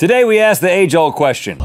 Today we ask the age old question.